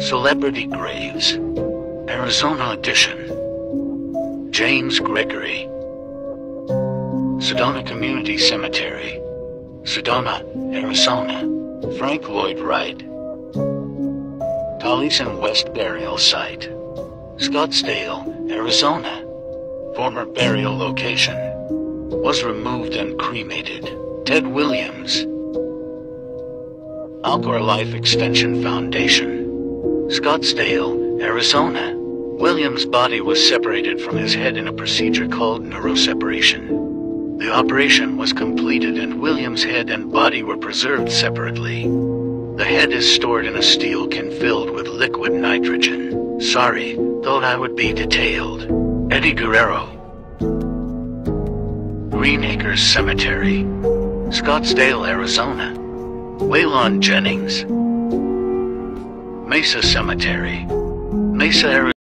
Celebrity Graves, Arizona Edition. James Gregory. Sedona Community Cemetery, Sedona, Arizona. Frank Lloyd Wright. Taliesin West Burial Site, Scottsdale, Arizona. Former burial location. Was removed and cremated. Ted Williams. Alcor Life Extension Foundation, Scottsdale, Arizona. Williams' body was separated from his head in a procedure called neuroseparation. The operation was completed and Williams' head and body were preserved separately. The head is stored in a steel can filled with liquid nitrogen. Sorry, thought I would be detailed. Eddie Guerrero. Green Acres Cemetery, Scottsdale, Arizona. Waylon Jennings. Mesa Cemetery, Mesa, Arizona.